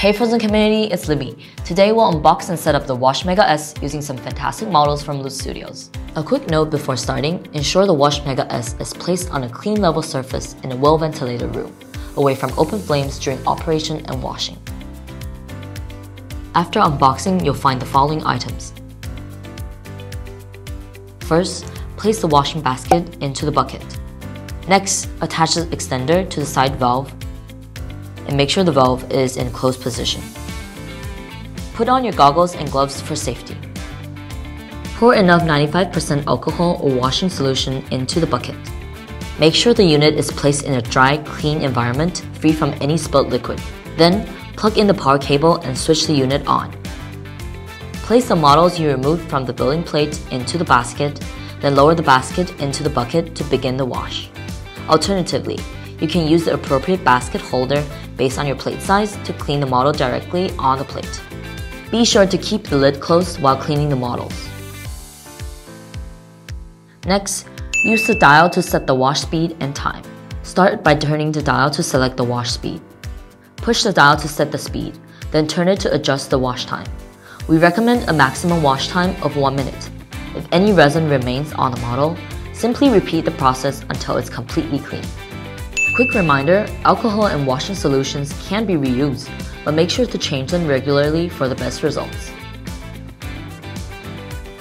Hey Phrozen community, it's Libby. Today we'll unbox and set up the Wash Mega S using some fantastic models from Loot Studios. A quick note before starting, ensure the Wash Mega S is placed on a clean level surface in a well-ventilated room, away from open flames during operation and washing. After unboxing, you'll find the following items. First, place the washing basket into the bucket. Next, attach the extender to the side valve and make sure the valve is in closed position. Put on your goggles and gloves for safety. Pour enough 95% alcohol or washing solution into the bucket. Make sure the unit is placed in a dry, clean environment free from any spilled liquid. Then, plug in the power cable and switch the unit on. Place the models you removed from the building plate into the basket, then lower the basket into the bucket to begin the wash. Alternatively, you can use the appropriate basket holder based on your plate size to clean the model directly on the plate. Be sure to keep the lid closed while cleaning the models. Next, use the dial to set the wash speed and time. Start by turning the dial to select the wash speed. Push the dial to set the speed, then turn it to adjust the wash time. We recommend a maximum wash time of 1 minute. If any resin remains on the model, simply repeat the process until it's completely clean. Quick reminder, alcohol and washing solutions can be reused, but make sure to change them regularly for the best results.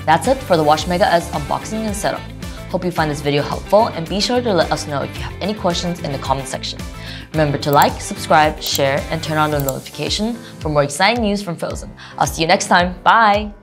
That's it for the Wash Mega S unboxing and setup. Hope you find this video helpful and be sure to let us know if you have any questions in the comment section. Remember to like, subscribe, share, and turn on the notification for more exciting news from Phrozen. I'll see you next time. Bye!